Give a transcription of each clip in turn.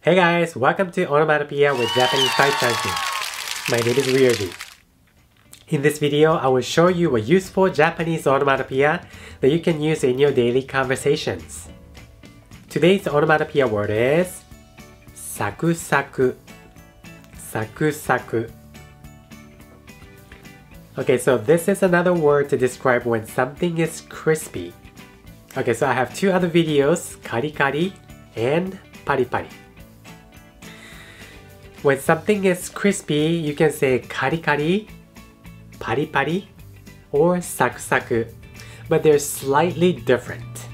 Hey guys, welcome to Onomatopoeia with Japanese by Chunking. My name is Ryoji. In this video, I will show you a useful Japanese onomatopoeia that you can use in your daily conversations. Today's onomatopoeia word is saku saku. Saku saku. Okay, so this is another word to describe when something is crispy. Okay, so I have two other videos, kari kari and pari pari. When something is crispy, you can say kari kari, pari pari, or saku saku, but they're slightly different.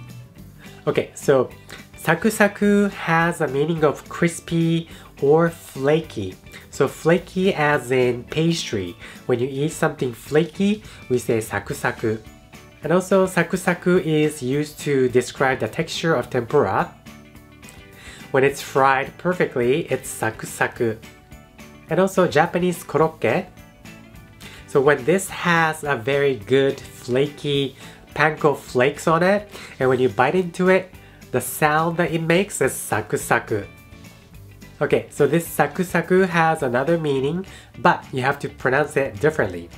Okay, so saku saku has a meaning of crispy or flaky. So flaky as in pastry. When you eat something flaky, we say saku saku. And also saku saku is used to describe the texture of tempura when it's fried perfectly, it's saku saku. And also Japanese korokke. So when this has a very good flaky panko flakes on it, and when you bite into it, the sound that it makes is saku saku. Okay, so this saku saku has another meaning, but you have to pronounce it differently.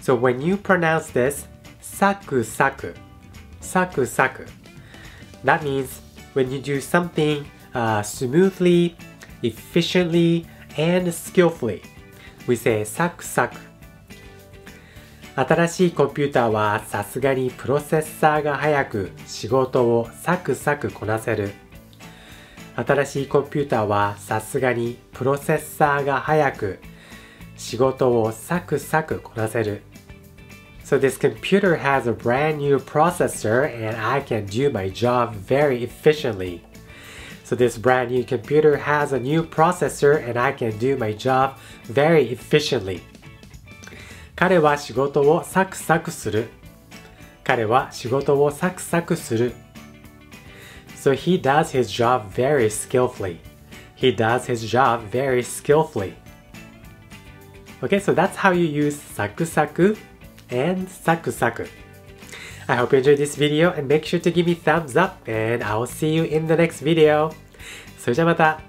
So when you pronounce this saku saku, saku saku, that means when you do something uh, smoothly, efficiently, and skillfully. We say サクサク。新しいコンピューターはさすがにプロセッサーが速く仕事をサクサクこなせる。新しいコンピューターはさすがにプロセッサーが速く仕事をサクサクこなせる。So this computer has a brand new processor and I can do my job very efficiently. So this brand new computer has a new processor and I can do my job very efficiently. 彼は仕事をサクサクする。彼は仕事をサクサクする。So he does his job very skillfully. He does his job very skillfully. Okay, so that's how you use サクサク and サクサク。 I hope you enjoyed this video and make sure to give me thumbs up and I'll see you in the next video. それじゃまた